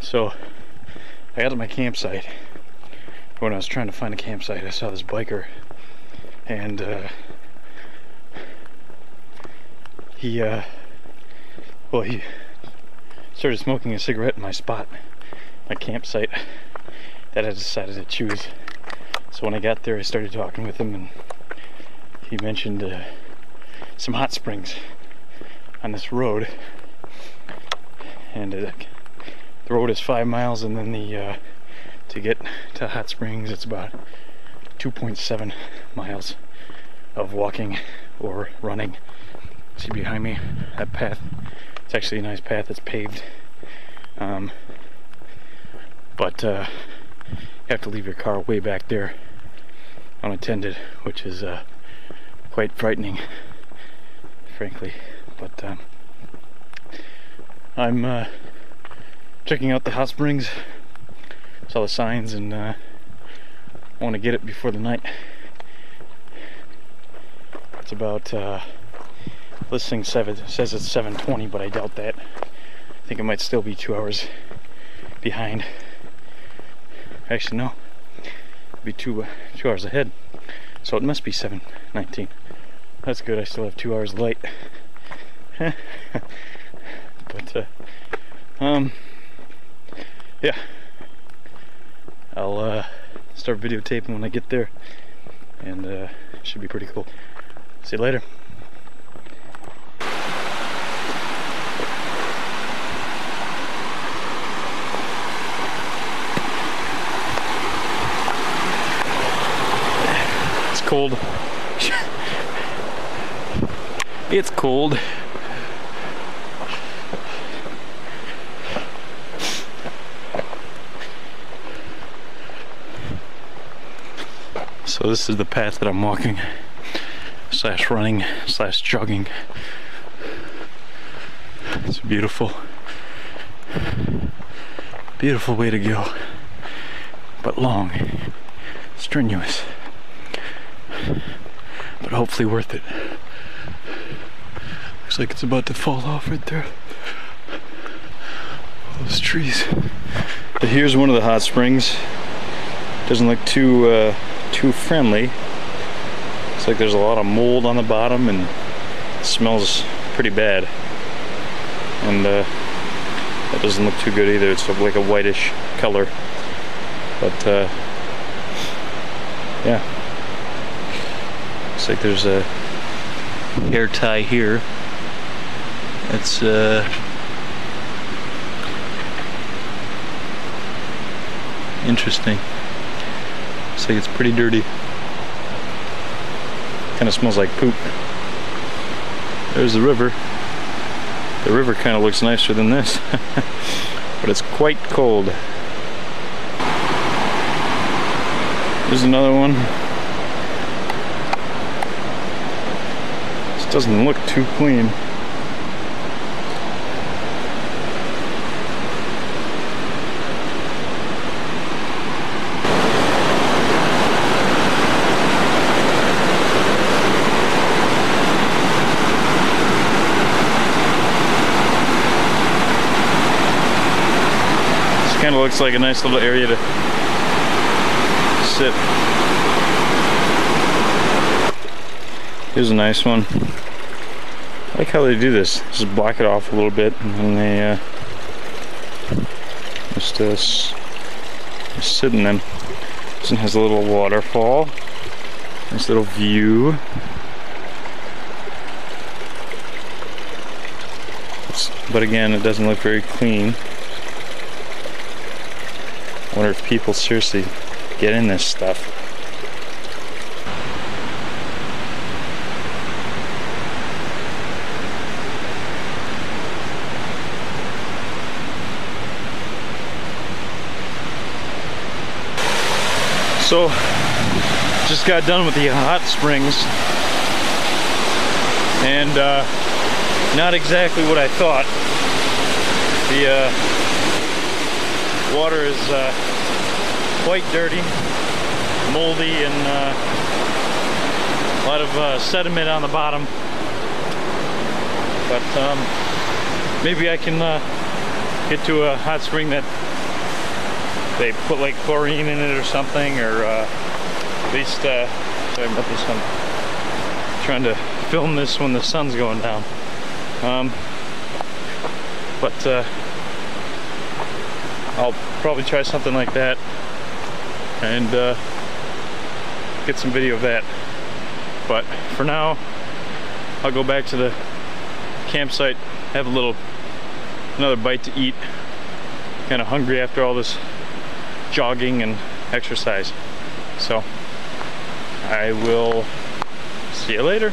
So I got to my campsite. When I was trying to find a campsite, I saw this biker and uh, he, uh, well, he started smoking a cigarette in my spot, my campsite that I decided to choose. So when I got there, I started talking with him, and he mentioned uh, some hot springs on this road. And uh, the road is five miles, and then the uh, to get to hot springs, it's about 2.7 miles of walking or running. See behind me that path? It's actually a nice path. It's paved. Um, but uh, you have to leave your car way back there unattended, which is uh, quite frightening, frankly. But um, I'm uh, checking out the hot springs. Saw the signs and uh, want to get it before the night. It's about uh, this thing seven, says it's 7:20, but I doubt that. I think it might still be two hours behind. Actually, no. It'd be two two hours ahead. So it must be 7:19. That's good. I still have two hours late. but uh, um, yeah. I'll uh, start videotaping when I get there, and uh, it should be pretty cool. See you later. It's cold. it's cold. So this is the path that I'm walking, slash running, slash jogging. It's beautiful. Beautiful way to go. But long, strenuous. But hopefully worth it. Looks like it's about to fall off right there. All those trees. But here's one of the hot springs. Doesn't look too uh, too friendly. Looks like there's a lot of mold on the bottom and smells pretty bad. And uh, that doesn't look too good either. It's like a whitish color. But uh, yeah. Looks like there's a hair tie here. It's uh interesting. Looks like it's pretty dirty. Kind of smells like poop. There's the river. The river kind of looks nicer than this, but it's quite cold. There's another one. This doesn't look too clean. Kind of looks like a nice little area to sit. Here's a nice one. I like how they do this. Just block it off a little bit and then they uh, just, uh, sit in them. This one has a little waterfall. Nice little view. But again, it doesn't look very clean. Wonder if people seriously get in this stuff. So, just got done with the hot springs, and uh, not exactly what I thought. The uh, water is uh, quite dirty, moldy, and uh, a lot of uh, sediment on the bottom. But um, maybe I can uh, get to a hot spring that they put like chlorine in it or something, or uh, at least, sorry about this one, trying to film this when the sun's going down. Um, but uh, I'll probably try something like that and uh, get some video of that. But for now, I'll go back to the campsite, have a little, another bite to eat. Kind of hungry after all this jogging and exercise. So I will see you later.